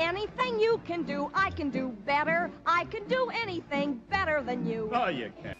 Anything you can do, I can do better. I can do anything better than you. Oh, you can.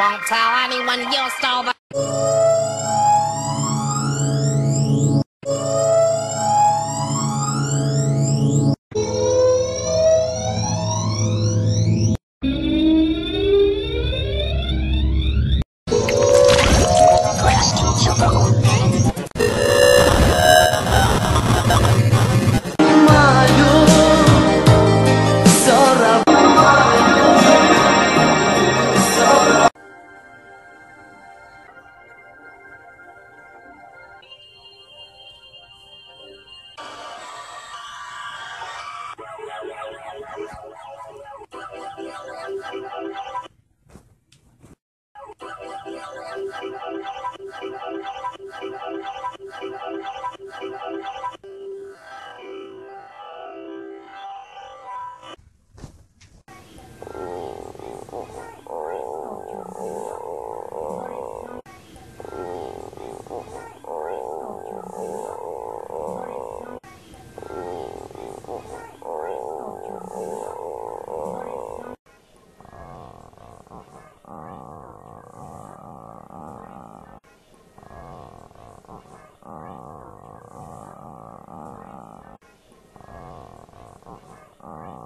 Won't tell anyone you stole the. uh